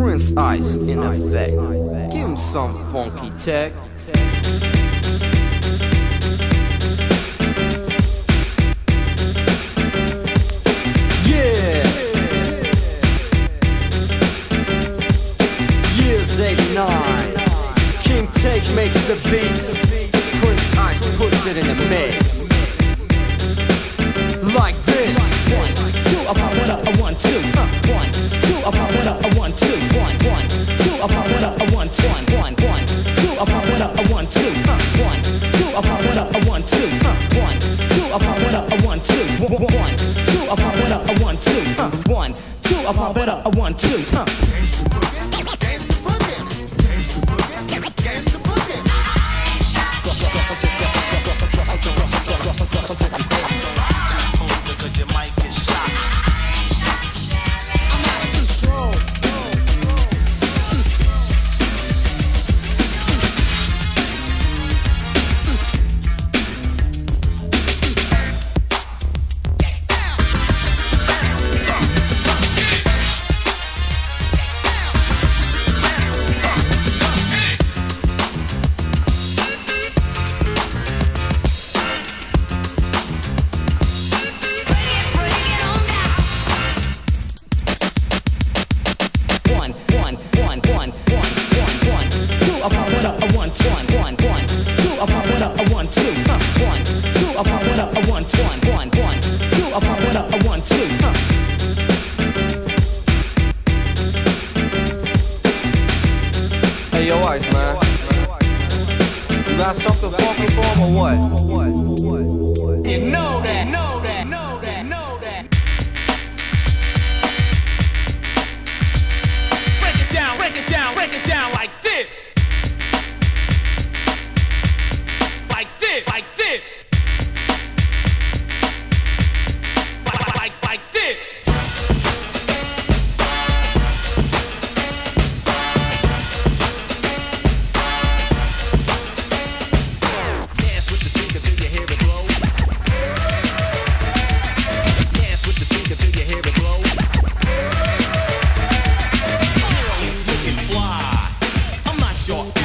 Prince Ice in effect. Give him some funky tech. Yeah. Years 89. King Take makes the beats. Prince Ice puts it in the mix. Like this. One, two, two, up, I want a one, two. Uh, one, two, up, I want a one, two. Uh. Up, a one, two, uh, one, two, up, I want a one, two, one, one, one, two, up, I want a one, two, uh. Hey, yo, Ice, man. You got something funky for him or what? You know that, know that, know that, know that. Break it down, break it down, break it down I'm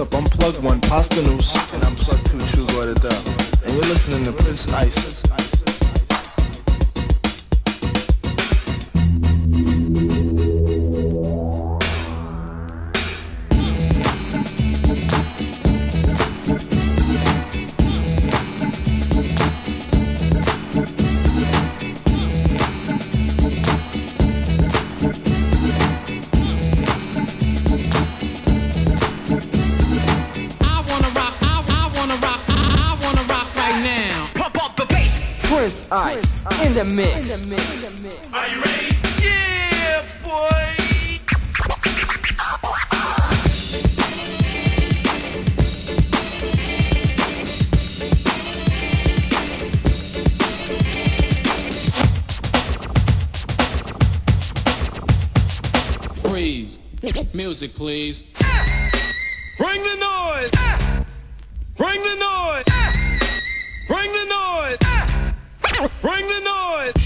up? I'm Plug One, Posdnuos, and I'm Plug Two, Trugoy the Dove. And you're listening to Prince Ice. Prince Ice in the mix. Are you ready? Yeah, boy. Freeze. Music, please. Bring the noise. Bring the noise. Bring the noise. Bring the noise.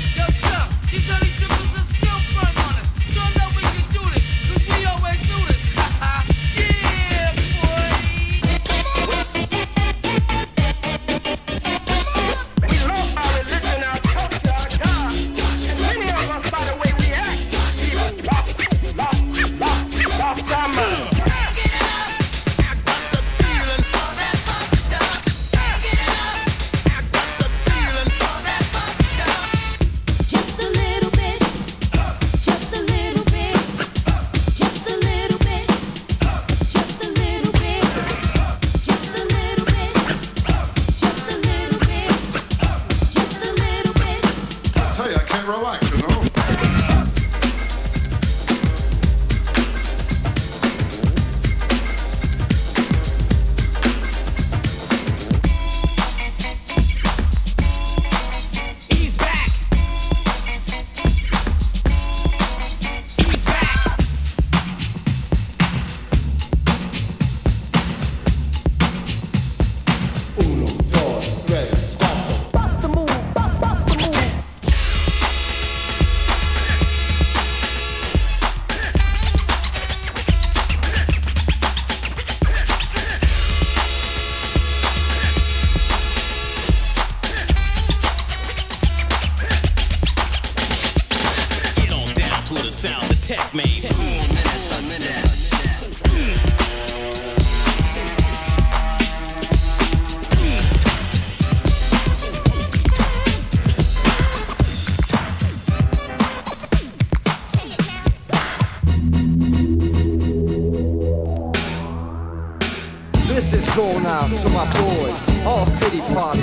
Going out to my boys, all city posse,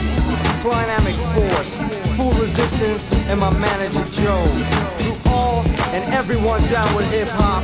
Dynamic Force, Full Resistance, and my manager Joe. To all and everyone down with hip hop,